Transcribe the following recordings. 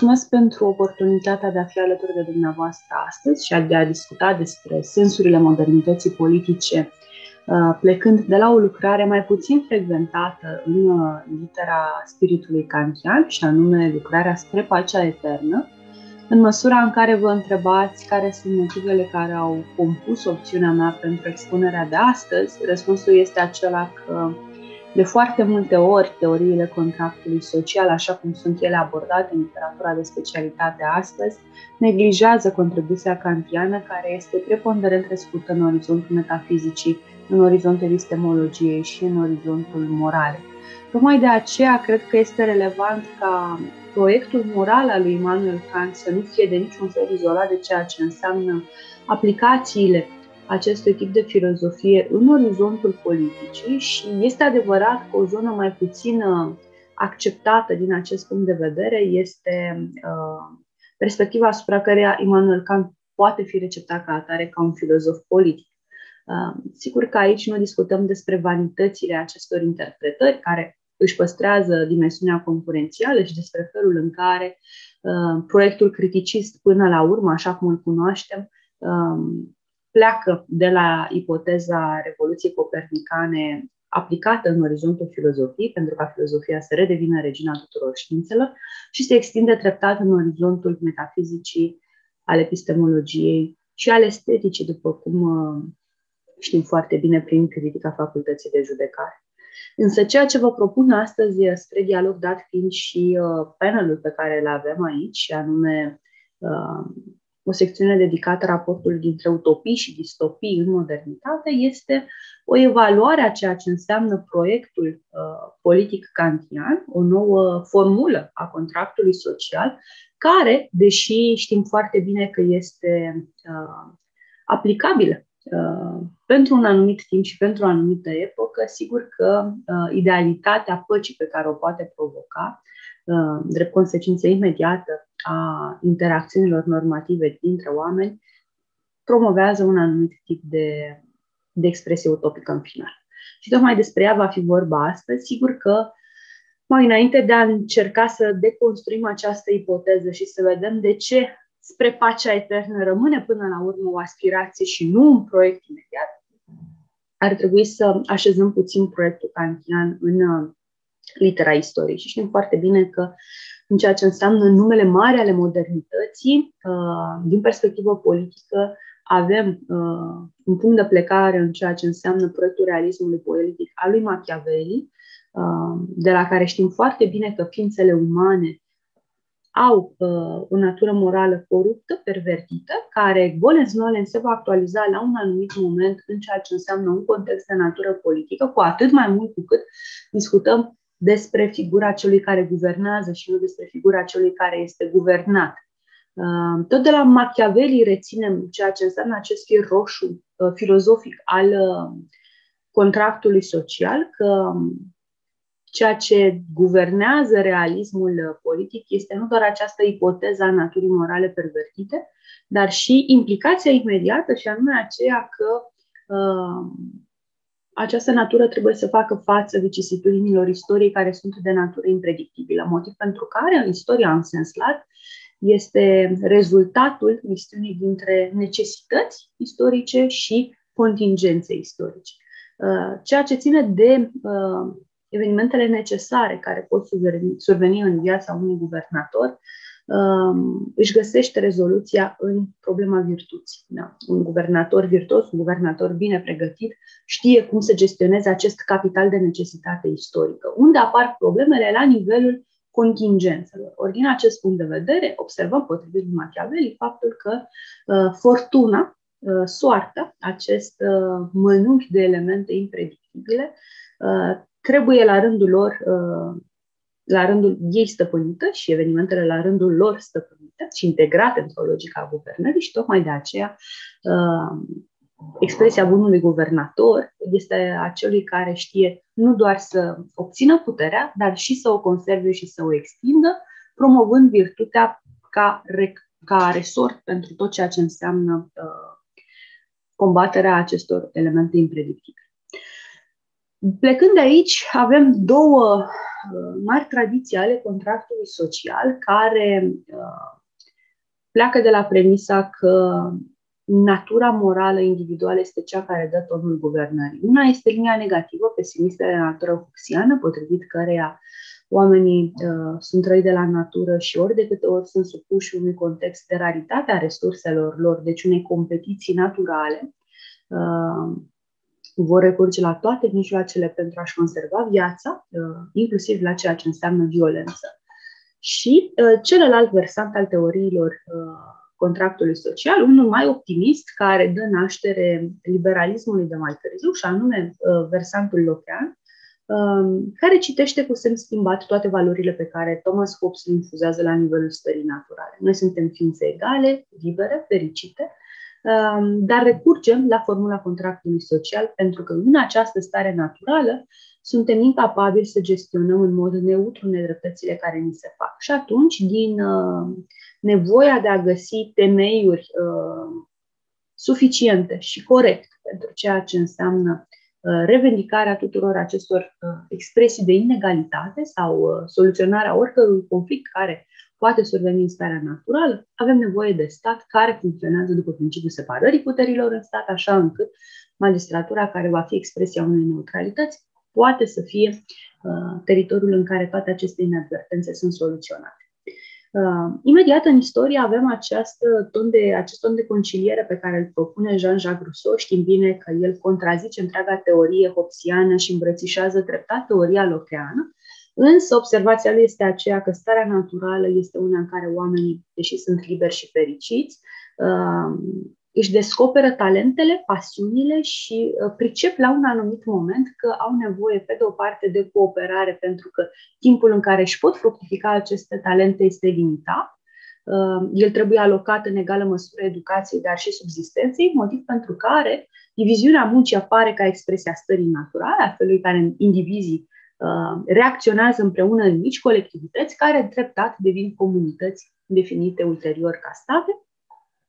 Mulțumesc pentru oportunitatea de a fi alături de dumneavoastră astăzi și de a discuta despre sensurile modernității politice, uh, plecând de la o lucrare mai puțin frecventată în uh, litera spiritului kantian, și anume lucrarea spre pacea eternă, în măsura în care vă întrebați care sunt motivele care au compus opțiunea mea pentru expunerea de astăzi, răspunsul este acela că de foarte multe ori, teoriile contractului social, așa cum sunt ele abordate în literatura de specialitate astăzi, neglijează contribuția kantiană care este preponderent crescută în orizontul metafizicii, în orizontul epistemologiei și în orizontul morale. Tocmai de aceea cred că este relevant ca proiectul moral al lui Immanuel Kant să nu fie de niciun fel izolat de ceea ce înseamnă aplicațiile acestui tip de filozofie în orizontul politicii și este adevărat că o zonă mai puțin acceptată din acest punct de vedere este uh, perspectiva asupra căreia Immanuel Kant poate fi receptat ca atare ca un filozof politic. Uh, sigur că aici nu discutăm despre vanitățile acestor interpretări care își păstrează dimensiunea concurențială și despre felul în care uh, proiectul criticist până la urmă, așa cum îl cunoaștem, uh, pleacă de la ipoteza Revoluției Copernicane aplicată în orizontul filozofiei, pentru ca filozofia să redevină regina tuturor științelor și se extinde treptat în orizontul metafizicii, al epistemologiei și al esteticii, după cum uh, știm foarte bine prin critica facultății de judecare. Însă ceea ce vă propun astăzi spre dialog, dat fiind și uh, panelul pe care îl avem aici, și anume uh, o secțiune dedicată raportului dintre utopii și distopii în modernitate, este o evaluare a ceea ce înseamnă proiectul uh, politic kantian, o nouă formulă a contractului social, care, deși știm foarte bine că este uh, aplicabilă uh, pentru un anumit timp și pentru o anumită epocă, sigur că uh, idealitatea păcii pe care o poate provoca, uh, drept consecință imediată a interacțiunilor normative dintre oameni promovează un anumit tip de, de expresie utopică în final. Și tocmai despre ea va fi vorba astăzi. Sigur că mai înainte de a încerca să deconstruim această ipoteză și să vedem de ce spre pacea eternă rămâne până la urmă o aspirație și nu un proiect imediat, ar trebui să așezăm puțin proiectul kantian în uh, litera istoriei. Și știm foarte bine că în ceea ce înseamnă numele mari ale modernității, uh, din perspectivă politică, avem uh, un punct de plecare în ceea ce înseamnă proiectul realismului politic al lui Machiavelli, uh, de la care știm foarte bine că ființele umane au uh, o natură morală coruptă, pervertită, care Golens Nolen se va actualiza la un anumit moment în ceea ce înseamnă un context de natură politică, cu atât mai mult cu cât discutăm despre figura celui care guvernează și nu despre figura celui care este guvernat. Uh, tot de la Machiavelli reținem ceea ce înseamnă acest fir roșu uh, filozofic al uh, contractului social, că um, ceea ce guvernează realismul politic este nu doar această ipoteză a naturii morale pervertite, dar și implicația imediată și anume aceea că această natură trebuie să facă față vicisitudinilor istoriei care sunt de natură impredictibilă, motiv pentru care în istoria în sens lat este rezultatul misiunii dintre necesități istorice și contingențe istorice. Uh, ceea ce ține de uh, evenimentele necesare care pot surveni în viața unui guvernator Um, își găsește rezoluția în problema virtuții. Da? Un guvernator virtuos, un guvernator bine pregătit, știe cum să gestioneze acest capital de necesitate istorică. Unde apar problemele la nivelul contingențelor. Ori din acest punct de vedere, observăm potrivit lui Machiavelli faptul că uh, fortuna, uh, soarta, acest uh, mănunchi de elemente impredictibile, uh, trebuie la rândul lor uh, la rândul ei stăpânită și evenimentele la rândul lor stăpânite și integrate într-o logică a guvernării și tocmai de aceea uh, expresia bunului guvernator este a celui care știe nu doar să obțină puterea, dar și să o conserve și să o extindă, promovând virtutea ca, ca resort pentru tot ceea ce înseamnă uh, combaterea acestor elemente impredictibile. Plecând de aici, avem două mari tradiții ale contractului social care pleacă de la premisa că natura morală individuală este cea care dă tonul guvernării. Una este linia negativă, pesimistă de natură fuxiană, potrivit căreia oamenii uh, sunt trăi de la natură și ori de câte ori sunt supuși unui context de raritate a resurselor lor, deci unei competiții naturale, uh, vor recurge la toate mijloacele pentru a-și conserva viața, uh, inclusiv la ceea ce înseamnă violență. Și uh, celălalt versant al teoriilor uh, contractului social, unul mai optimist care dă naștere liberalismului de mai târziu, și anume uh, versantul lochean, um, care citește cu semn schimbat toate valorile pe care Thomas Hobbes le infuzează la nivelul stării naturale. Noi suntem ființe egale, libere, fericite, um, dar recurgem la formula contractului social pentru că în această stare naturală suntem incapabili să gestionăm în mod neutru nedreptățile care ni se fac. Și atunci, din uh, nevoia de a găsi temeiuri uh, suficiente și corecte pentru ceea ce înseamnă uh, revendicarea tuturor acestor uh, expresii de inegalitate sau uh, soluționarea oricărui conflict care poate surveni în starea naturală, avem nevoie de stat care funcționează după principiul separării puterilor în stat, așa încât magistratura care va fi expresia unei neutralități poate să fie uh, teritoriul în care toate aceste inadvertențe sunt soluționate. Uh, imediat în istorie avem această ton de, acest ton de conciliere pe care îl propune Jean-Jacques Rousseau. Știm bine că el contrazice întreaga teorie hopsiană și îmbrățișează treptat teoria locheană, însă observația lui este aceea că starea naturală este una în care oamenii, deși sunt liberi și fericiți, uh, își descoperă talentele, pasiunile și uh, pricep la un anumit moment că au nevoie, pe de o parte, de cooperare, pentru că timpul în care își pot fructifica aceste talente este limitat. Uh, el trebuie alocat în egală măsură educației, dar și subsistenței, motiv pentru care diviziunea muncii apare ca expresia stării naturale, a felului care indivizii uh, reacționează împreună în mici colectivități, care treptat devin comunități definite ulterior ca state,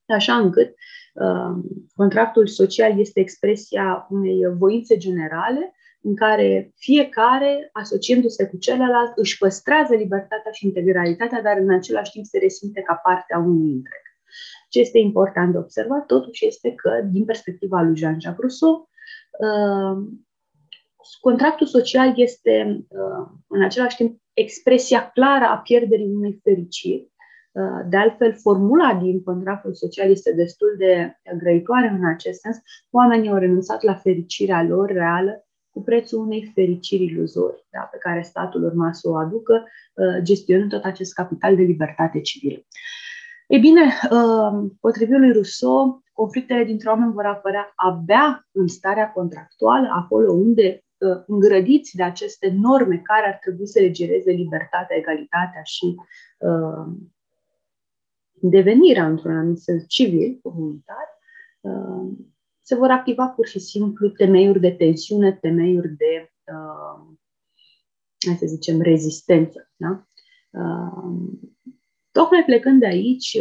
așa încât uh, contractul social este expresia unei voințe generale în care fiecare, asociindu-se cu celălalt, își păstrează libertatea și integralitatea, dar în același timp se resimte ca parte a unui întreg. Ce este important de observat, totuși, este că, din perspectiva lui Jean-Jacques Rousseau, uh, contractul social este, uh, în același timp, expresia clară a pierderii unei fericiri Uh, de altfel, formula din contractul social este destul de grăitoare în acest sens. Oamenii au renunțat la fericirea lor reală cu prețul unei fericiri iluzorii, da, pe care statul urma să o aducă, uh, gestionând tot acest capital de libertate civilă. E bine, uh, potrivit lui Rousseau, conflictele dintre oameni vor apărea abia în starea contractuală, acolo unde, îngrădiți de aceste norme care ar trebui să legereze libertatea, egalitatea și devenirea într-un anumit sens civil, comunitar, uh, se vor activa pur și simplu temeiuri de tensiune, temeiuri de, uh, hai să zicem, rezistență. Da? Uh, tocmai plecând de aici,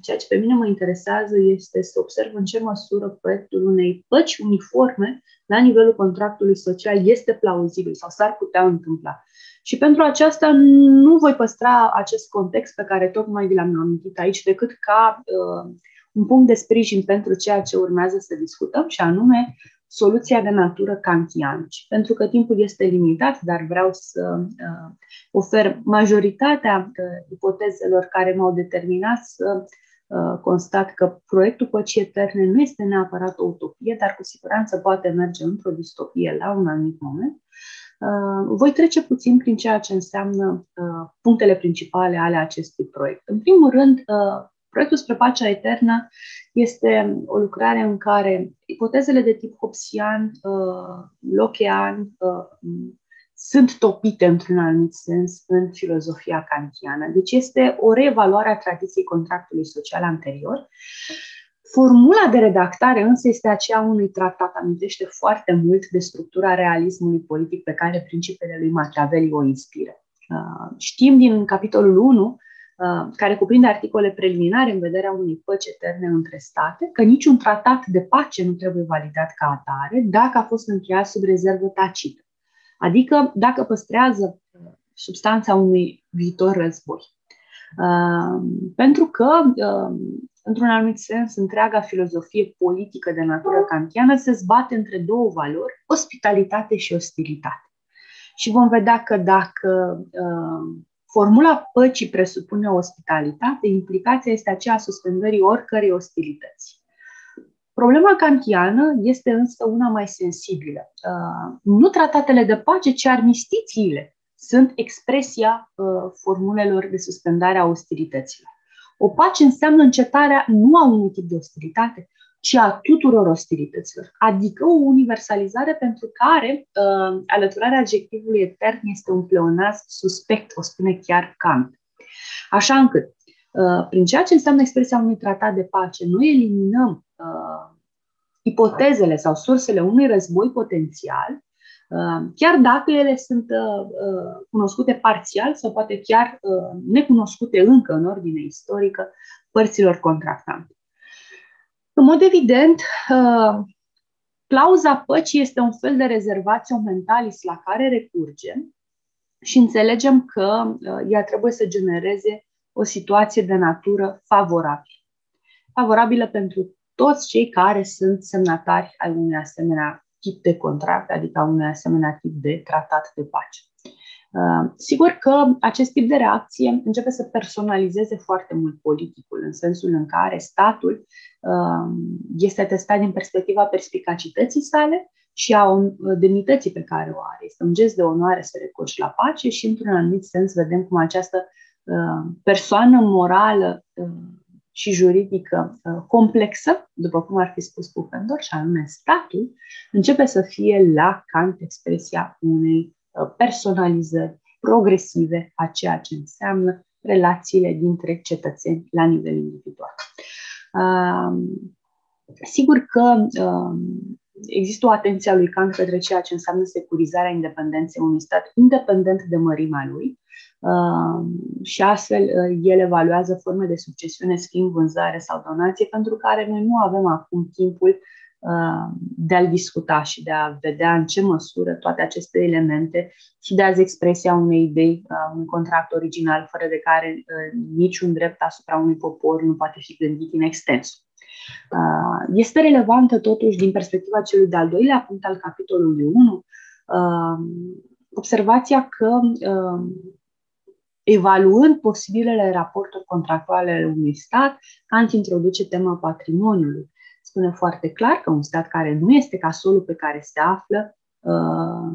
ceea ce pe mine mă interesează este să observ în ce măsură proiectul unei păci uniforme la nivelul contractului social este plauzibil sau s-ar putea întâmpla. Și pentru aceasta nu voi păstra acest context pe care tocmai vi l-am amintit aici, decât ca uh, un punct de sprijin pentru ceea ce urmează să discutăm, și anume soluția de natură kantiană. Pentru că timpul este limitat, dar vreau să uh, ofer majoritatea uh, ipotezelor care m-au determinat să uh, constat că proiectul păcii eterne nu este neapărat o utopie, dar cu siguranță poate merge într-o distopie la un anumit moment. Uh, voi trece puțin prin ceea ce înseamnă uh, punctele principale ale acestui proiect. În primul rând, uh, proiectul spre pacea eternă este o lucrare în care ipotezele de tip Hobbesian, Lochean, sunt topite într-un anumit sens în filozofia kantiană. Deci este o reevaluare a tradiției contractului social anterior Formula de redactare însă este aceea unui tratat, amintește foarte mult de structura realismului politic pe care principiile lui Machiavelli o inspiră. Uh, știm din capitolul 1, uh, care cuprinde articole preliminare în vederea unei păci eterne între state, că niciun tratat de pace nu trebuie validat ca atare dacă a fost încheiat sub rezervă tacită. Adică dacă păstrează uh, substanța unui viitor război. Uh, pentru că, uh, într-un anumit sens, întreaga filozofie politică de natură kantiană se zbate între două valori, ospitalitate și ostilitate. Și vom vedea că dacă uh, formula păcii presupune ospitalitate, implicația este aceea a suspendării oricărei ostilități. Problema kantiană este însă una mai sensibilă. Uh, nu tratatele de pace, ci armistițiile sunt expresia uh, formulelor de suspendare a ostilităților. O pace înseamnă încetarea nu a unui tip de ostilitate, ci a tuturor ostilităților, adică o universalizare pentru care uh, alăturarea adjectivului etern este un pleonaz suspect, o spune chiar Kant. Așa încât, uh, prin ceea ce înseamnă expresia unui tratat de pace, noi eliminăm uh, ipotezele sau sursele unui război potențial, uh, chiar dacă ele sunt uh, uh, cunoscute parțial sau poate chiar necunoscute încă în ordine istorică părților contractante. În mod evident, clauza păcii este un fel de rezervație mentalis la care recurgem și înțelegem că ea trebuie să genereze o situație de natură favorabilă. Favorabilă pentru toți cei care sunt semnatari ai unui asemenea tip de contract, adică a unui asemenea tip de tratat de pace. Uh, sigur că acest tip de reacție începe să personalizeze foarte mult politicul, în sensul în care statul uh, este testat din perspectiva perspicacității sale și a demnității pe care o are. Este un gest de onoare să recurgi la pace și, într-un anumit sens, vedem cum această uh, persoană morală și juridică uh, complexă, după cum ar fi spus Pufendor, și anume statul, începe să fie la cant expresia unei uh, personalizări progresive a ceea ce înseamnă relațiile dintre cetățeni la nivel individual. Um, sigur că um, există o atenție a lui Kant către ceea ce înseamnă securizarea independenței unui stat independent de mărimea lui, și astfel uh, el evaluează forme de succesiune, schimb, vânzare sau donație, pentru care noi nu avem acum timpul uh, de a-l discuta și de a vedea în ce măsură toate aceste elemente și de azi expresia unei idei, uh, un contract original fără de care niciun drept asupra unui popor nu poate fi gândit în extens. Este relevantă totuși din perspectiva celui de-al doilea punct al capitolului 1 observația că evaluând posibilele raporturi contractuale ale unui stat, Kant introduce tema patrimoniului. Spune foarte clar că un stat care nu este ca solul pe care se află uh,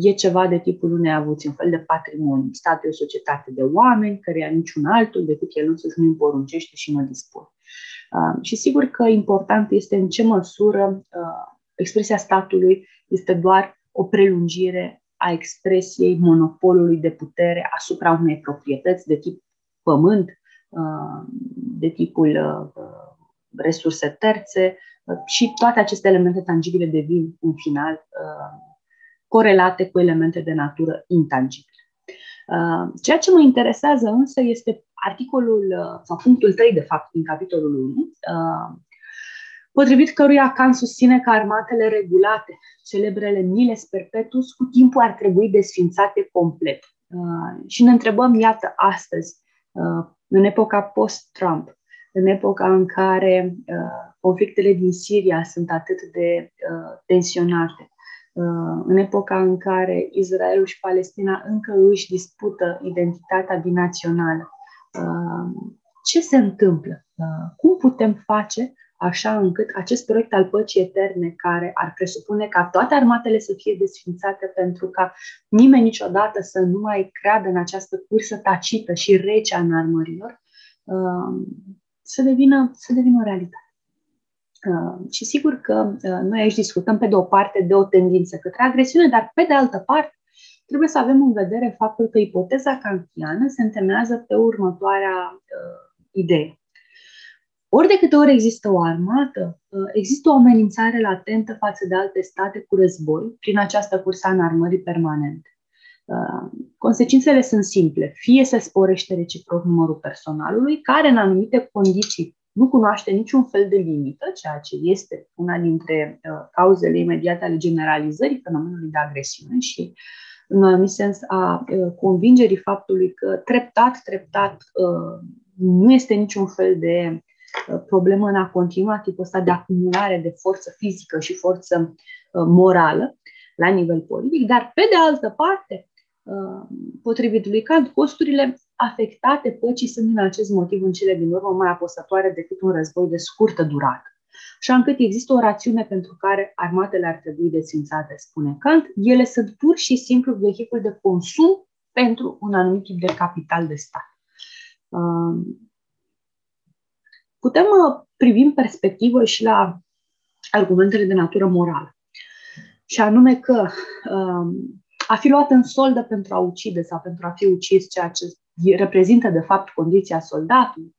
e ceva de tipul unei avuții, un fel de patrimoniu. Statul e o societate de oameni, care niciun altul decât el însuși nu îi poruncește și nu dispune. Uh, și sigur că important este în ce măsură uh, expresia statului este doar o prelungire a expresiei monopolului de putere asupra unei proprietăți de tip pământ, uh, de tipul uh, resurse terțe uh, și toate aceste elemente tangibile devin în final corelate cu elemente de natură intangibile. Ceea ce mă interesează însă este articolul sau punctul 3 de fapt din capitolul 1, potrivit căruia Kant susține că armatele regulate, celebrele miles perpetus, cu timpul ar trebui desfințate complet. Uh, și ne întrebăm, iată, astăzi, uh, în epoca post-Trump, în epoca în care uh, conflictele din Siria sunt atât de uh, tensionate, uh, în epoca în care Israelul și Palestina încă își dispută identitatea binațională, uh, ce se întâmplă? Uh, cum putem face așa încât acest proiect al păcii eterne, care ar presupune ca toate armatele să fie desfințate pentru ca nimeni niciodată să nu mai creadă în această cursă tacită și rece a înarmărilor, uh, să devină, să devină o realitate. Uh, și sigur că uh, noi aici discutăm pe de o parte de o tendință către agresiune, dar pe de altă parte trebuie să avem în vedere faptul că ipoteza kantiană se întemeiază pe următoarea uh, idee. Ori de câte ori există o armată, uh, există o amenințare latentă față de alte state cu război prin această cursă în armării permanente. Uh, consecințele sunt simple. Fie se sporește reciproc numărul personalului, care în anumite condiții nu cunoaște niciun fel de limită, ceea ce este una dintre uh, cauzele imediate ale generalizării fenomenului de agresiune și în anumit sens a convingerii faptului că treptat, treptat nu este niciun fel de problemă în a continua tipul ăsta de acumulare de forță fizică și forță morală la nivel politic, dar pe de altă parte, potrivit lui Kant, costurile afectate păcii sunt din acest motiv în cele din urmă mai apăsătoare decât un război de scurtă durată. Așa încât există o rațiune pentru care armatele ar trebui desfințate, spune Kant. Ele sunt pur și simplu vehicul de consum pentru un anumit tip de capital de stat. Um, putem uh, privi în perspectivă și la argumentele de natură morală. Și anume că um, a fi luat în soldă pentru a ucide sau pentru a fi ucis, ceea ce reprezintă de fapt condiția soldatului,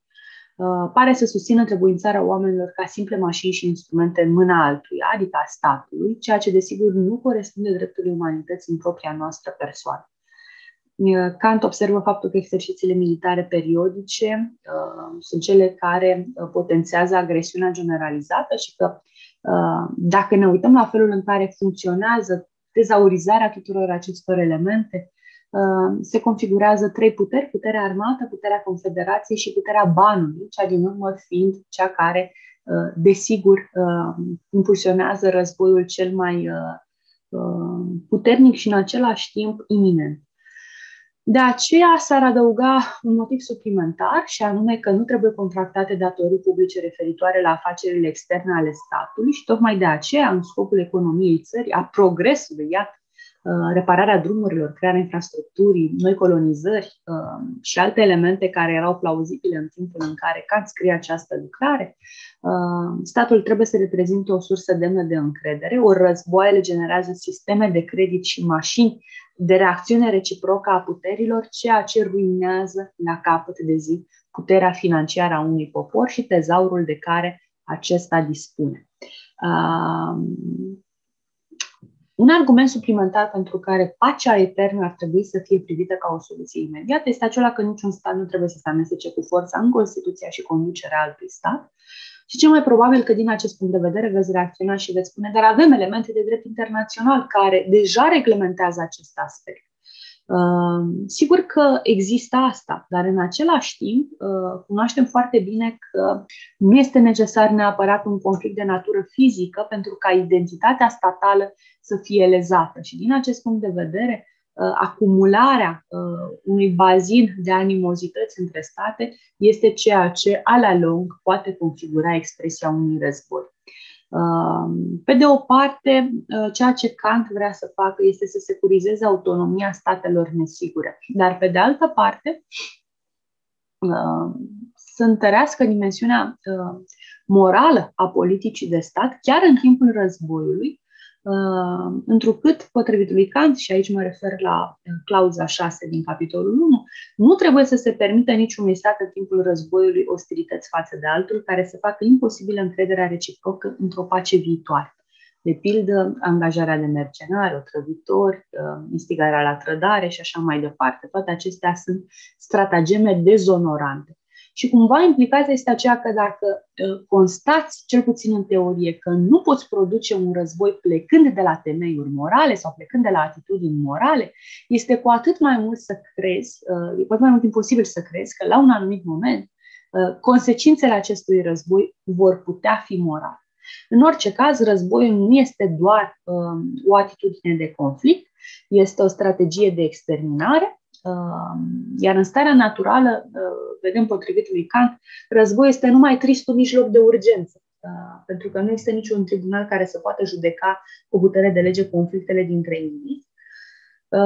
uh, pare să susțină trebuințarea oamenilor ca simple mașini și instrumente în mâna altuia, adică a statului, ceea ce desigur nu corespunde dreptului umanității în propria noastră persoană. Uh, Kant observă faptul că exercițiile militare periodice uh, sunt cele care uh, potențează agresiunea generalizată și că uh, dacă ne uităm la felul în care funcționează dezaurizarea tuturor acestor elemente, Uh, se configurează trei puteri, puterea armată, puterea confederației și puterea banului, cea din urmă fiind cea care, uh, desigur, uh, impulsionează războiul cel mai puternic și în același timp iminent. De aceea s-ar adăuga un motiv suplimentar și anume că nu trebuie contractate datorii publice referitoare la afacerile externe ale statului și tocmai de aceea, în scopul economiei țării, a progresului, iată, Uh, repararea drumurilor, crearea infrastructurii, noi colonizări uh, și alte elemente care erau plauzibile în timpul în care Kant scrie această lucrare, uh, statul trebuie să reprezinte o sursă demnă de încredere, ori războaiele generează sisteme de credit și mașini de reacțiune reciprocă a puterilor, ceea ce ruinează la capăt de zi puterea financiară a unui popor și tezaurul de care acesta dispune. Un argument suplimentar pentru care pacea eternă ar trebui să fie privită ca o soluție imediată este acela că niciun stat nu trebuie să se amestece cu forța în Constituția și conducerea altui stat. Și cel mai probabil că din acest punct de vedere veți reacționa și veți spune, dar avem elemente de drept internațional care deja reglementează acest aspect. Sigur că există asta, dar în același timp uh, cunoaștem foarte bine că nu este necesar neapărat un conflict de natură fizică pentru ca identitatea statală să fie lezată. Și din acest punct de vedere, uh, acumularea uh, unui bazin de animozități între state este ceea ce, a la lung, poate configura expresia unui război. Pe de o parte, uh, ceea ce Kant vrea să facă este să securizeze autonomia statelor nesigure, dar pe de altă parte, uh, să întărească dimensiunea uh, morală a politicii de stat, chiar în timpul războiului, Uh, întrucât, potrivit lui Kant, și aici mă refer la uh, clauza 6 din capitolul 1, nu trebuie să se permită niciunui stat în timpul războiului ostilități față de altul care să facă imposibilă încrederea reciprocă într-o pace viitoare. De pildă, angajarea de mercenari, otrăvitori, uh, instigarea la trădare și așa mai departe. Toate acestea sunt stratageme dezonorante. Și cumva implicația este aceea că dacă ă, constați, cel puțin în teorie, că nu poți produce un război plecând de la temeiuri morale sau plecând de la atitudini morale, este cu atât mai mult să crezi, ă, e cu atât mai mult imposibil să crezi că la un anumit moment ă, consecințele acestui război vor putea fi morale. În orice caz, războiul nu este doar o atitudine de conflict, este o strategie de exterminare iar în starea naturală, ă, vedem potrivit lui Kant, război este numai tristul mijloc de urgență, ă, pentru că nu este niciun tribunal care să poată judeca cu putere de lege conflictele dintre indivizi. Ă,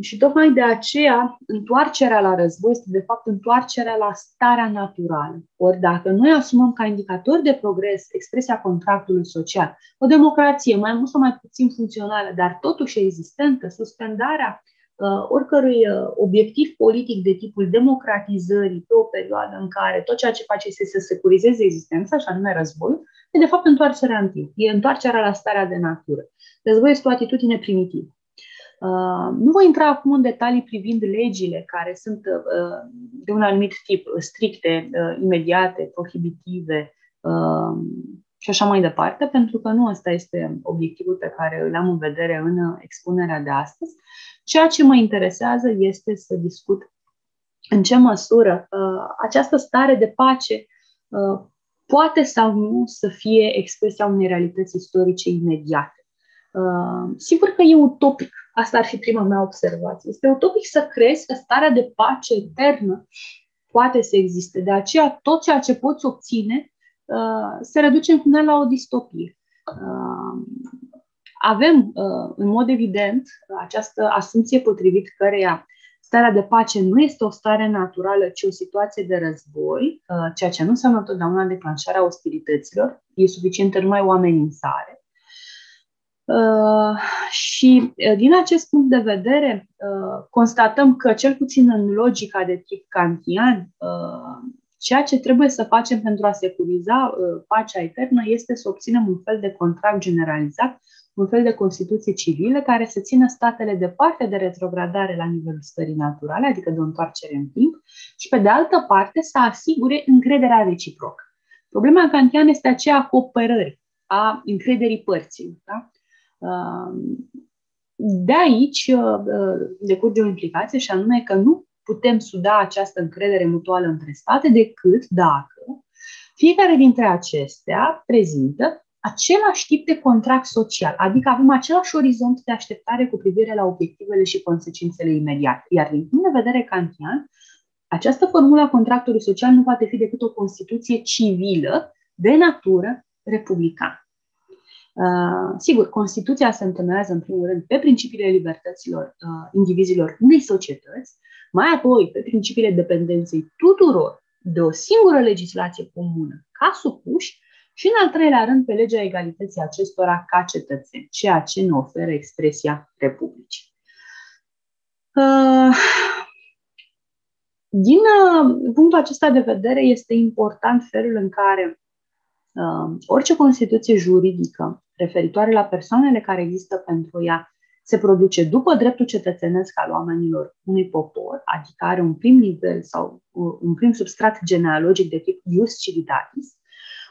și tocmai de aceea, întoarcerea la război este de fapt întoarcerea la starea naturală. Ori dacă noi asumăm ca indicator de progres expresia contractului social, o democrație mai mult sau mai puțin funcțională, dar totuși existentă, suspendarea uh, oricărui uh, obiectiv politic de tipul democratizării pe o perioadă în care tot ceea ce face este să securizeze existența, și anume război, e de fapt întoarcerea în timp, e întoarcerea la starea de natură. Războiul este o atitudine primitivă. Uh, nu voi intra acum în detalii privind legile care sunt uh, de un anumit tip, stricte, uh, imediate, prohibitive uh, și așa mai departe, pentru că nu ăsta este obiectivul pe care îl am în vedere în expunerea de astăzi, Ceea ce mă interesează este să discut în ce măsură uh, această stare de pace uh, poate sau nu să fie expresia unei realități istorice imediate. Uh, sigur că e utopic, asta ar fi prima mea observație. Este utopic să crezi că starea de pace eternă poate să existe. De aceea, tot ceea ce poți obține uh, se reduce în final la o distopie. Uh, avem, uh, în mod evident, această asumție potrivit căreia starea de pace nu este o stare naturală, ci o situație de război, uh, ceea ce nu înseamnă totdeauna declanșarea ostilităților. E suficientă numai o amenințare. Uh, și din acest punct de vedere, constatăm că, cel puțin în logica de tip kantian, ceea ce trebuie să facem pentru a securiza pacea eternă este să obținem un fel de contract generalizat un fel de Constituție civilă care să țină statele departe de retrogradare la nivelul stării naturale, adică de o întoarcere în timp, și pe de altă parte să asigure încrederea reciprocă. Problema kantiană este aceea a cooperării, a încrederii părții. Da? De aici uh, decurge o implicație și anume că nu putem suda această încredere mutuală între state decât dacă fiecare dintre acestea prezintă același tip de contract social, adică avem același orizont de așteptare cu privire la obiectivele și consecințele imediate. Iar din punct de vedere kantian, această formulă a contractului social nu poate fi decât o constituție civilă de natură republicană. Uh, sigur, Constituția se întemeiază în primul rând pe principiile libertăților uh, indivizilor unei societăți, mai apoi pe principiile dependenței tuturor de o singură legislație comună ca supuși și, în al treilea rând, pe legea egalității acestora ca cetățeni, ceea ce ne oferă expresia Republicii. Uh, din uh, punctul acesta de vedere, este important felul în care uh, orice Constituție juridică referitoare la persoanele care există pentru ea se produce după dreptul cetățenesc al oamenilor unui popor, adică are un prim nivel sau un prim substrat genealogic de tip ius civitatis,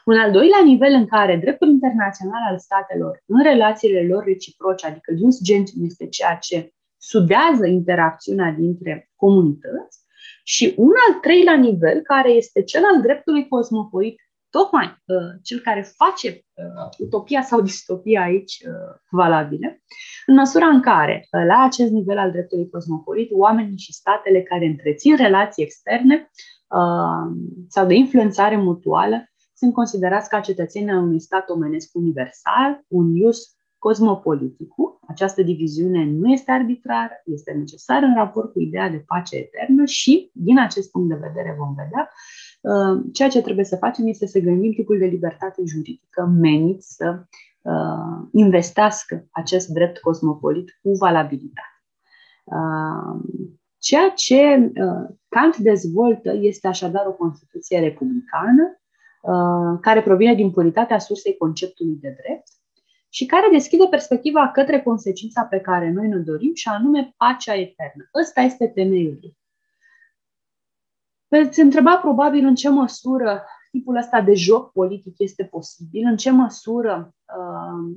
un al doilea nivel în care dreptul internațional al statelor în relațiile lor reciproce, adică jus gentium este ceea ce sudează interacțiunea dintre comunități, și un al treilea nivel, care este cel al dreptului cosmopolit, tocmai uh, cel care face uh, utopia sau distopia aici uh, valabile, în măsura în care, uh, la acest nivel al dreptului cosmopolit, oamenii și statele care întrețin relații externe uh, sau de influențare mutuală sunt considerați ca cetățeni ai unui stat omenesc universal, un ius cosmopoliticu. Această diviziune nu este arbitrară, este necesară în raport cu ideea de pace eternă și, din acest punct de vedere, vom vedea, uh, ceea ce trebuie să facem este să gândim tipul de libertate juridică menit să uh, investească acest drept cosmopolit cu valabilitate. Uh, ceea ce Kant dezvoltă este așadar o Constituție republicană Uh, care provine din puritatea sursei conceptului de drept și care deschide perspectiva către consecința pe care noi ne dorim și anume pacea eternă. Ăsta este temeiul. Veți întreba probabil în ce măsură tipul ăsta de joc politic este posibil, în ce măsură uh,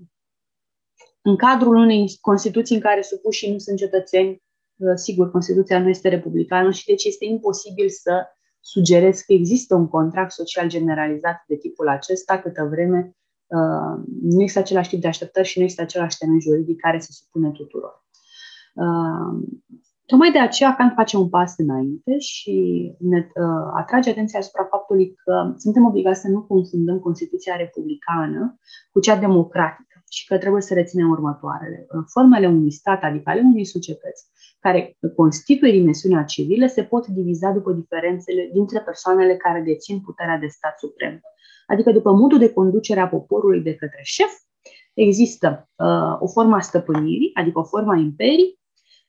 în cadrul unei Constituții în care supușii nu sunt cetățeni, uh, sigur, Constituția nu este republicană și deci este imposibil să sugerez că există un contract social generalizat de tipul acesta, câtă vreme uh, nu există același tip de așteptări și nu există același temei juridic care se supune tuturor. Uh, tocmai de aceea Kant face un pas înainte și ne uh, atrage atenția asupra faptului că suntem obligați să nu confundăm Constituția republicană cu cea democratică și că trebuie să reținem următoarele. Formele unui stat, adică ale unei societăți, care constituie dimensiunea civilă se pot diviza după diferențele dintre persoanele care dețin puterea de stat suprem. Adică după modul de conducere a poporului de către șef, există uh, o formă a stăpânirii, adică o formă a imperii,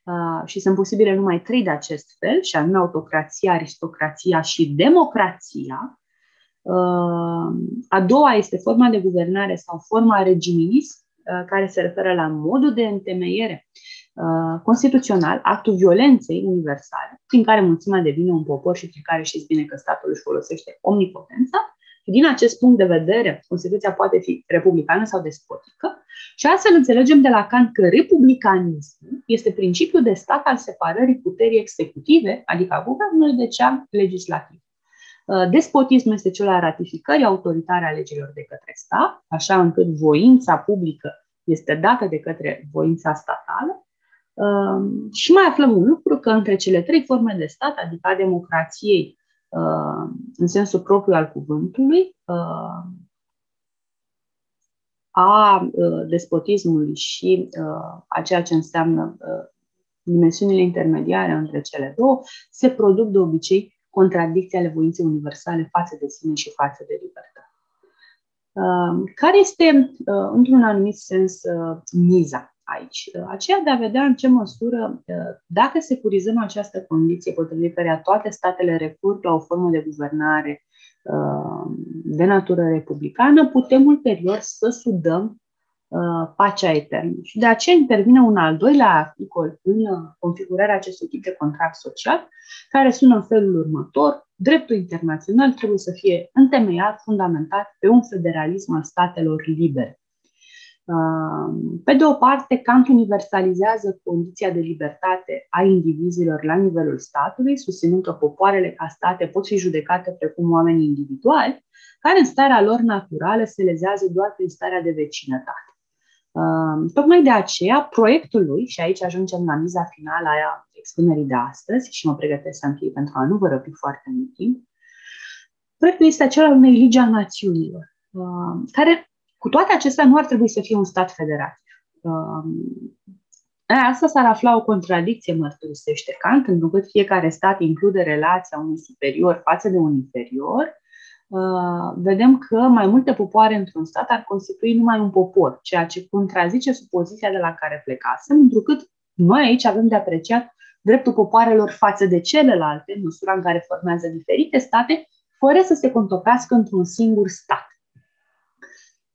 uh, și sunt posibile numai trei de acest fel, și anume autocrația, aristocrația și democrația. Uh, a doua este forma de guvernare sau forma regiminis, uh, care se referă la modul de întemeiere Uh, constituțional, actul violenței universale, prin care mulțimea devine un popor și prin care știți bine că statul își folosește omnipotența. Din acest punct de vedere, Constituția poate fi republicană sau despotică și astfel înțelegem de la Kant că republicanismul este principiul de stat al separării puterii executive, adică a guvernului, de cea legislativă. Uh, despotismul este cel al ratificării autoritare a legilor de către stat, așa încât voința publică este dată de către voința statală. Uh, și mai aflăm un lucru că între cele trei forme de stat, adică a democrației uh, în sensul propriu al cuvântului, a despotismului și a ceea ce înseamnă dimensiunile intermediare între cele două, se produc de obicei contradicții ale voinței universale față de sine și față de libertate. Uh, care este, uh, într-un anumit sens, uh, miza aici? Aceea de a vedea în ce măsură, dacă securizăm această condiție potrivit care toate statele recurg la o formă de guvernare de natură republicană, putem ulterior să sudăm Uh, pacea eternă. Și de aceea intervine un al doilea articol în uh, configurarea acestui tip de contract social, care sună în felul următor. Dreptul internațional trebuie să fie întemeiat, fundamentat pe un federalism al statelor libere. Uh, pe de o parte, Kant universalizează condiția de libertate a indivizilor la nivelul statului, susținând că popoarele ca state pot fi judecate precum oameni individuali, care în starea lor naturală se lezează doar prin starea de vecinătate. Tocmai de aceea, proiectul lui, și aici ajungem la miza finală a expunerii de astăzi și mă pregătesc să închei pentru a nu vă răpi foarte mult timp, proiectul este acela unei ligi a națiunilor, care cu toate acestea nu ar trebui să fie un stat federativ. Asta s-ar afla o contradicție, mărturisește Kant, întrucât fiecare stat include relația unui superior față de un inferior, Uh, vedem că mai multe popoare într-un stat ar constitui numai un popor, ceea ce contrazice supoziția de la care plecasem, întrucât noi aici avem de apreciat dreptul popoarelor față de celelalte, în măsura în care formează diferite state, fără să se contopească într-un singur stat.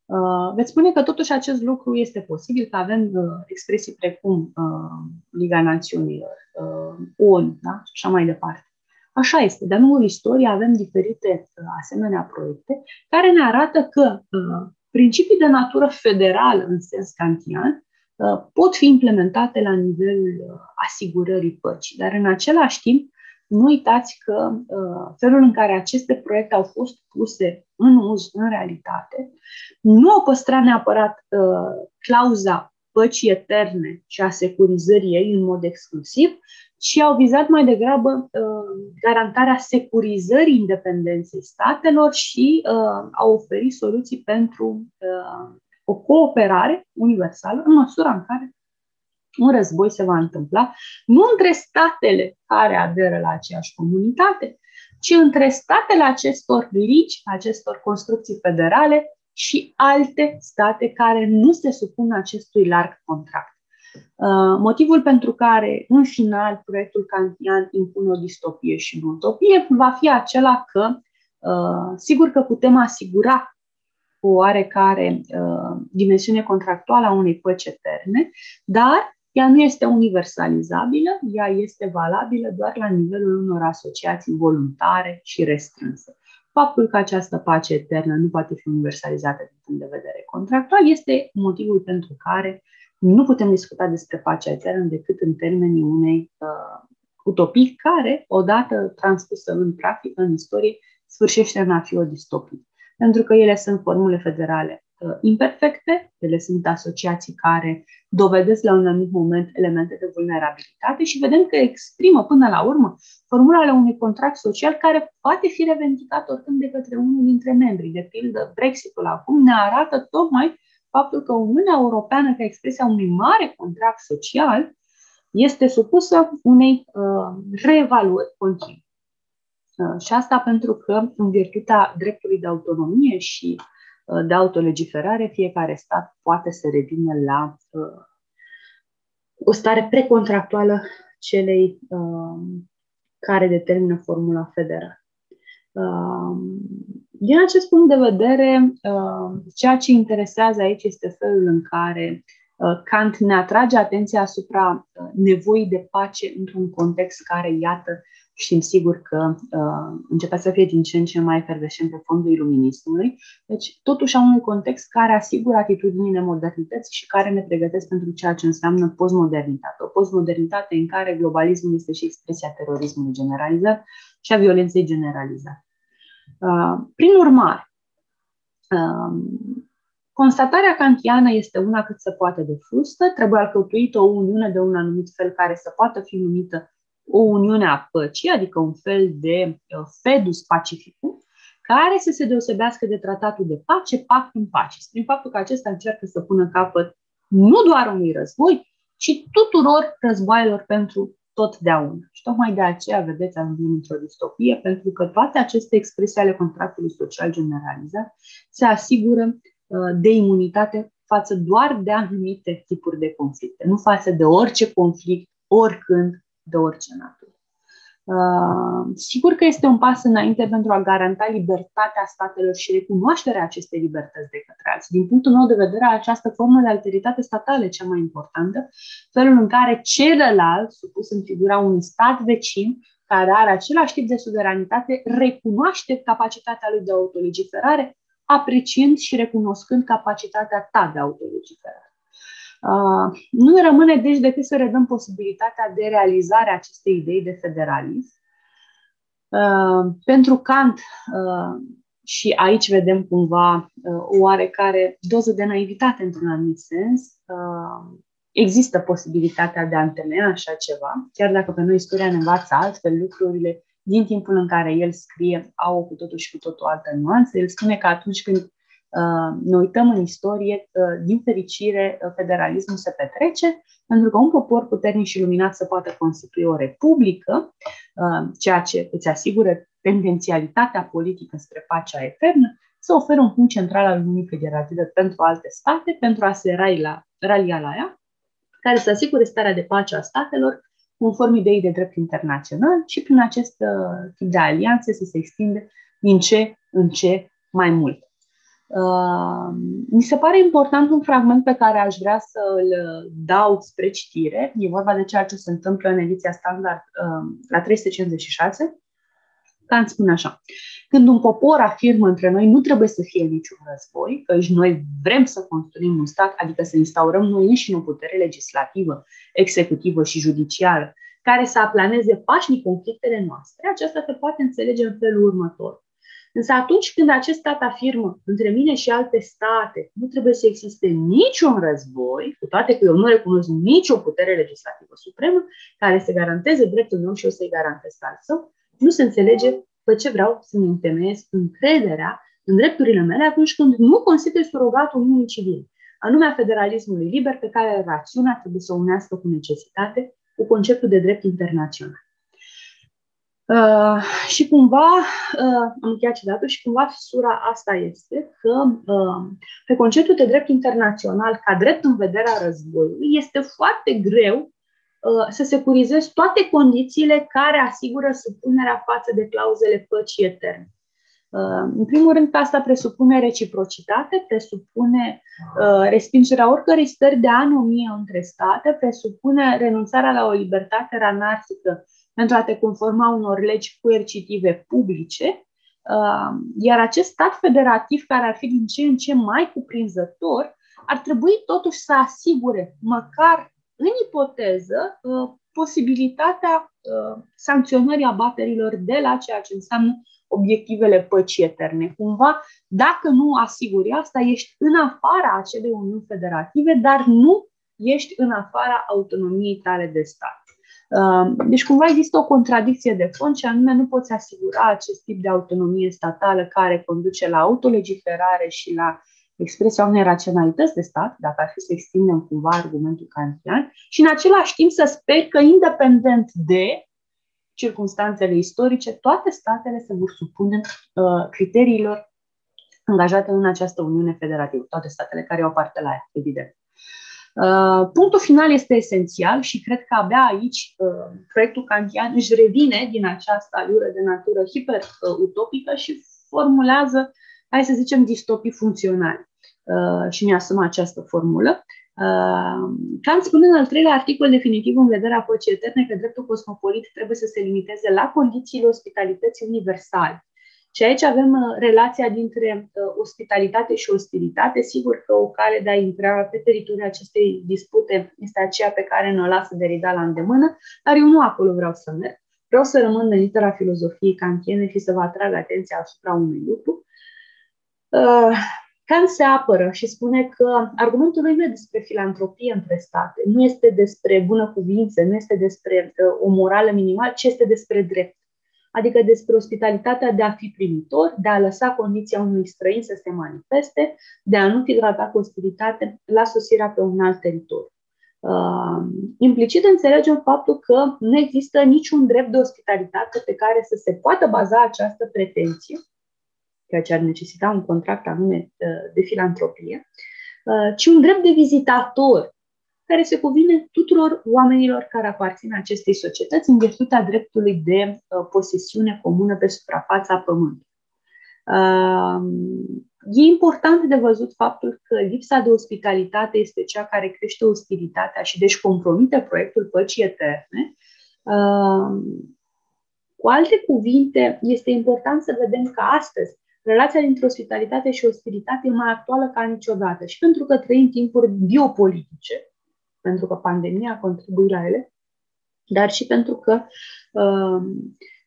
Uh, veți spune că totuși acest lucru este posibil, că avem uh, expresii precum uh, Liga Națiunilor, uh, ONU da? și așa mai departe. Așa este. De-a lungul istoriei avem diferite uh, asemenea proiecte care ne arată că uh, principii de natură federală în sens kantian uh, pot fi implementate la nivelul asigurării păcii, dar în același timp nu uitați că felul în care aceste proiecte au fost puse în uz, în realitate, nu au păstrat neapărat clauza păcii eterne și a securizării ei în mod exclusiv, și au vizat mai degrabă uh, garantarea securizării independenței statelor și uh, au oferit soluții pentru uh, o cooperare universală în măsura în care un război se va întâmpla nu între statele care aderă la aceeași comunitate, ci între statele acestor ligi, acestor construcții federale și alte state care nu se supun acestui larg contract. Uh, motivul pentru care, în final, proiectul kantian impune o distopie și nu utopie va fi acela că, uh, sigur că putem asigura o oarecare uh, dimensiune contractuală a unei păci eterne, dar ea nu este universalizabilă, ea este valabilă doar la nivelul unor asociații voluntare și restrânse. Faptul că această pace eternă nu poate fi universalizată din punct de vedere contractual este motivul pentru care nu putem discuta despre pacea eternă decât în termenii unei uh, utopii care, odată transpusă în practică, în istorie, sfârșește în a fi o distopie. Pentru că ele sunt formule federale uh, imperfecte, ele sunt asociații care dovedesc la un anumit moment elemente de vulnerabilitate și vedem că exprimă până la urmă formulele unui contract social care poate fi revendicat oricând de către unul dintre membrii. De pildă, Brexitul acum ne arată tocmai faptul că Uniunea Europeană, ca expresia unui mare contract social, este supusă unei uh, reevaluări continue. Uh, și asta pentru că, în virtutea dreptului de autonomie și uh, de autolegiferare, fiecare stat poate să revină la uh, o stare precontractuală celei uh, care determină formula federală. Uh, din acest punct de vedere, uh, ceea ce interesează aici este felul în care Kant ne atrage atenția asupra nevoii de pace într-un context care, iată, știm sigur că uh, începe să fie din ce în ce mai efervescent pe fondul iluminismului. Deci, totuși, am un context care asigură atitudinile modernității și care ne pregătesc pentru ceea ce înseamnă postmodernitate. O postmodernitate în care globalismul este și expresia terorismului generalizat și a violenței generalizate. Uh, prin urmare, uh, Constatarea kantiană este una cât se poate de frustă, trebuie alcătuită o uniune de un anumit fel care să poată fi numită o uniune a păcii, adică un fel de uh, fedus pacificum, care să se deosebească de tratatul de pace, pactum pacis, prin faptul că acesta încearcă să pună capăt nu doar unui război, ci tuturor războaielor pentru totdeauna. Și tocmai de aceea, vedeți, am venit într-o distopie, pentru că toate aceste expresii ale contractului social generalizat se asigură uh, de imunitate față doar de anumite tipuri de conflicte, nu față de orice conflict, oricând, de orice natură. Uh, sigur că este un pas înainte pentru a garanta libertatea statelor și recunoașterea acestei libertăți de către alții. Din punctul meu de vedere, această formă de alteritate statală e cea mai importantă, felul în care celălalt, supus în figura unui stat vecin, care are același tip de suveranitate, recunoaște capacitatea lui de autolegiferare, apreciind și recunoscând capacitatea ta de autolegiferare. Uh, nu rămâne deci decât să redăm posibilitatea de realizare a acestei idei de federalism. Uh, pentru Kant, uh, și aici vedem cumva o oarecare doză de naivitate într-un anumit sens, există posibilitatea de a întemeia așa ceva, chiar dacă pe noi istoria ne învață altfel lucrurile, din timpul în care el scrie, au cu totul și cu totul altă nuanță. El spune că atunci când Uh, ne uităm în istorie, uh, din fericire, uh, federalismul se petrece, pentru că un popor puternic și luminat să poată constitui o republică, ceea ce îți asigură tendențialitatea politică spre pacea eternă, să oferă un punct central al Uniunii Federative pentru alte state, pentru a se ralia, ralia la ea, care să asigure starea de pace a statelor conform ideii de drept internațional și prin acest tip de alianțe să se extinde din ce în ce mai mult. Uh, mi se pare important un fragment pe care aș vrea să îl dau spre citire. E vorba de ceea ce se întâmplă în ediția standard uh, la 356. Kant spune așa. Când un popor afirmă între noi nu trebuie să fie niciun război, că noi vrem să construim un stat, adică să instaurăm noi înșine o putere legislativă, executivă și judiciară, care să aplaneze pașnic conflictele noastre, aceasta se poate înțelege în felul următor. Însă atunci când acest stat afirmă între mine și alte state nu trebuie să existe niciun război, cu toate că eu nu recunosc nicio putere legislativă supremă care să garanteze dreptul meu și eu să-i garantez al său, nu se înțelege pe ce vreau să-mi întemeiesc încrederea în drepturile mele atunci când nu consider surogatul unui civil, anume a federalismului liber pe care rațiunea trebuie să o unească cu necesitate, cu conceptul de drept internațional. Uh, și cumva, uh, am încheiat citatul, și cumva fisura asta este că uh, pe conceptul de drept internațional, ca drept în vederea războiului, este foarte greu uh, să securizezi toate condițiile care asigură supunerea față de clauzele păcii eterne. Uh, în primul rând, asta presupune reciprocitate, presupune uh, respingerea oricărei stări de anomie între state, presupune renunțarea la o libertate ranarhică pentru a te conforma unor legi coercitive publice, uh, iar acest stat federativ, care ar fi din ce în ce mai cuprinzător, ar trebui totuși să asigure, măcar în ipoteză, uh, posibilitatea uh, sancționării abaterilor de la ceea ce înseamnă obiectivele păcii eterne. Cumva, dacă nu asiguri asta, ești în afara acelei uniuni federative, dar nu ești în afara autonomiei tale de stat. Deci cumva există o contradicție de fond și anume nu poți asigura acest tip de autonomie statală care conduce la autolegiferare și la expresia unei raționalități de stat, dacă ar fi să extindem cumva argumentul kantian, și în același timp să sper că independent de circunstanțele istorice, toate statele se vor supune uh, criteriilor angajate în această Uniune Federativă, toate statele care au parte la ea, evident. Uh, punctul final este esențial și cred că abia aici uh, proiectul kantian își revine din această alură de natură hiper-utopică și formulează, hai să zicem, distopii funcționale. Uh, și mi-asum această formulă. Kant spune în al treilea articol definitiv în vederea păcii eterne că dreptul cosmopolit trebuie să se limiteze la condițiile ospitalității universale. Și aici avem uh, relația dintre uh, ospitalitate și ostilitate. Sigur că o cale de a intra pe teritoriul acestei dispute este aceea pe care ne-o lasă Derrida la îndemână, dar eu nu acolo vreau să merg. Vreau să rămân în litera filozofiei kantiene și să vă atrag atenția asupra unui lucru. Uh, Kant se apără și spune că argumentul lui nu e despre filantropie între state, nu este despre bună cuvință, nu este despre uh, o morală minimală, ci este despre drept. Adică despre ospitalitatea de a fi primitor, de a lăsa condiția unui străin să se manifeste, de a nu fi tratat cu ostilitate la sosirea pe un alt teritoriu. Uh, implicit înțelegem faptul că nu există niciun drept de ospitalitate pe care să se poată baza această pretenție, ceea ce ar necesita un contract anume uh, de filantropie, uh, ci un drept de vizitator care se cuvine tuturor oamenilor care aparțin acestei societăți în virtutea dreptului de uh, posesiune comună pe suprafața pământului. E important de văzut faptul că lipsa de ospitalitate este cea care crește ostilitatea și deci compromite proiectul păcii eterne. Cu alte cuvinte, este important să vedem că astăzi relația dintre ospitalitate și ostilitate e mai actuală ca niciodată și pentru că trăim timpuri biopolitice, pentru că pandemia a contribuit la ele, dar și pentru că uh,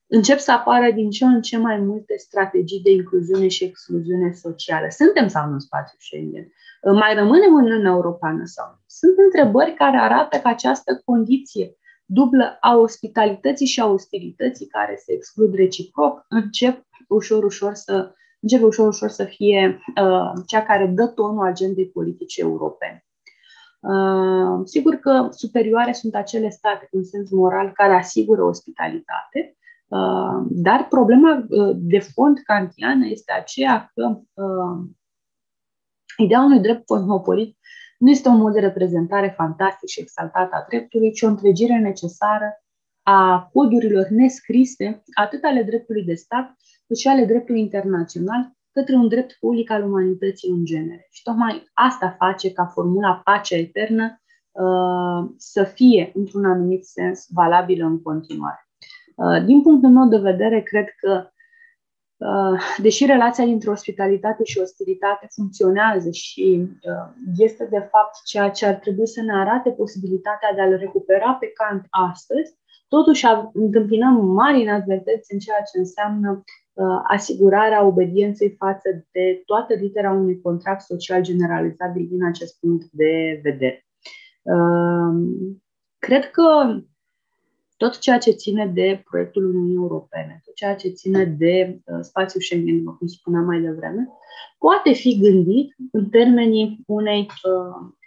încep să apară din ce în ce mai multe strategii de incluziune și excluziune socială. Suntem sau nu în spațiu Schengen? Uh, mai rămânem în Uniunea Europeană sau nu? Sunt întrebări care arată că această condiție dublă a ospitalității și a ostilității care se exclud reciproc încep ușor, ușor să începe ușor, ușor să fie uh, cea care dă tonul agendei politice europene. Uh, sigur că superioare sunt acele state în sens moral care asigură ospitalitate, uh, dar problema uh, de fond kantiană este aceea că ideea unui drept cosmopolit nu este un mod de reprezentare fantastic și exaltat a dreptului, ci o întregire necesară a codurilor nescrise, atât ale dreptului de stat, cât și ale dreptului internațional, către un drept public al umanității în genere. Și tocmai asta face ca formula pacea eternă uh, să fie, într-un anumit sens, valabilă în continuare. Uh, din punctul meu de vedere, cred că uh, deși relația dintre ospitalitate și ostilitate funcționează și uh, este de fapt ceea ce ar trebui să ne arate posibilitatea de a-l recupera pe Kant astăzi, totuși întâmpinăm mari inadvertențe în ceea ce înseamnă Uh, asigurarea obedienței față de toată litera unui contract social generalizabil din acest punct de vedere. Uh, cred că tot ceea ce ține de proiectul Uniunii Europene, tot ceea ce ține de uh, spațiul Schengen, cum spuneam mai devreme, poate fi gândit în termenii unei uh, uh,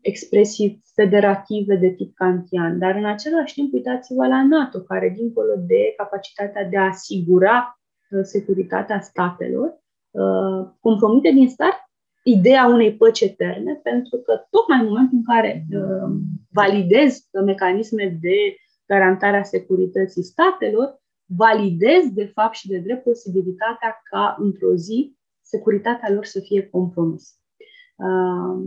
expresii federative de tip kantian, dar în același timp uitați-vă la NATO, care dincolo de capacitatea de a asigura uh, securitatea statelor, uh, compromite din start ideea unei păci eterne, pentru că tocmai în momentul în care uh, validezi mecanisme de garantare a securității statelor, validezi de fapt și de drept posibilitatea ca într-o zi securitatea lor să fie compromisă. Uh,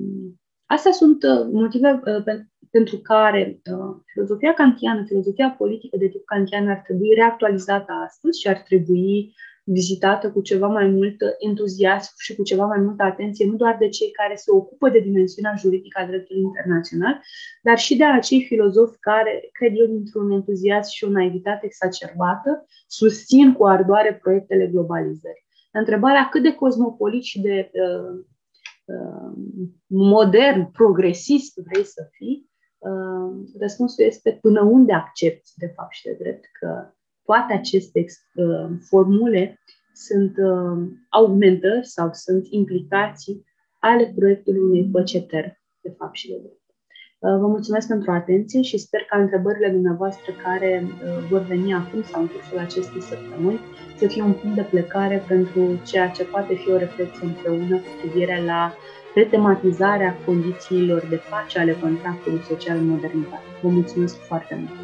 Astea sunt uh, motive uh, pentru care uh, filozofia kantiană, filozofia politică de tip kantian ar trebui reactualizată astăzi și ar trebui vizitată cu ceva mai mult entuziasm și cu ceva mai multă atenție, nu doar de cei care se ocupă de dimensiunea juridică a dreptului internațional, dar și de acei filozofi care, cred eu, dintr-un entuziasm și o naivitate exacerbată, susțin cu ardoare proiectele globalizării. Întrebarea cât de cosmopolit și de uh, Uh, modern, progresist vrei să fii, uh, răspunsul este până unde accepti, de fapt și de drept, că toate aceste uh, formule sunt augmentări sau sunt implicații ale proiectului unei păci eterne, de fapt și de drept. Vă mulțumesc pentru atenție și sper ca întrebările dumneavoastră care vor veni acum sau în cursul acestei săptămâni să fie un punct de plecare pentru ceea ce poate fi o reflexie împreună cu privire la retematizarea condițiilor de pace ale contractului social în modernitate. Vă mulțumesc foarte mult!